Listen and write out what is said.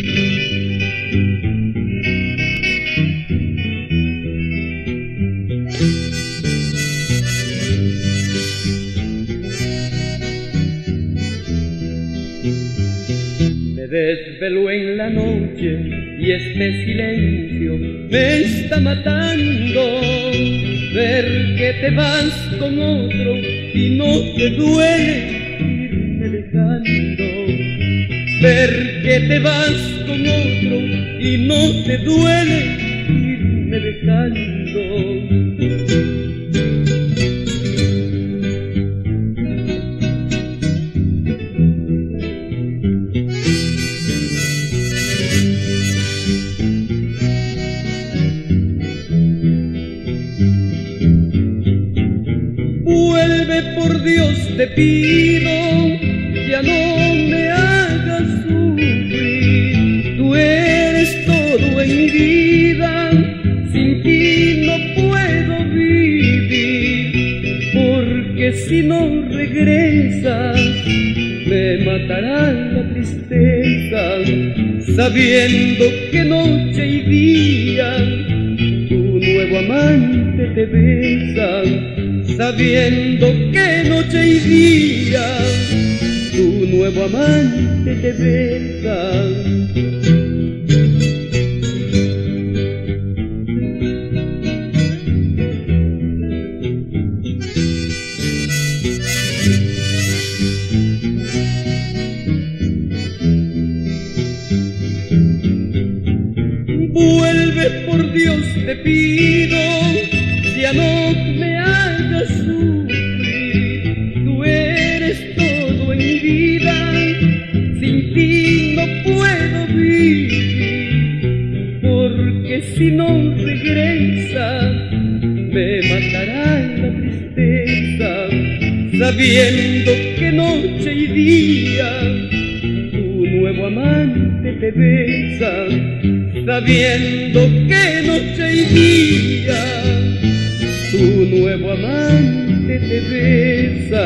Me desvelo en la noche y este silencio me está matando. Ver que te vas con otro y no te duele Ver que te vas con otro y no te duele irme dejando. Dios te pido, si no regresas, me matará la tristeza, sabiendo que noche y día tu nuevo amante te besa sabiendo que noche y día tu nuevo amante te besa. Dios te pido, ya no me hagas sufrir. Tú eres todo en mi vida, sin ti no puedo vivir. Porque si no regresas, me matará la tristeza, sabiendo que noche y día nuevo amante te besa sabiendo que noche y día tu nuevo amante te besa.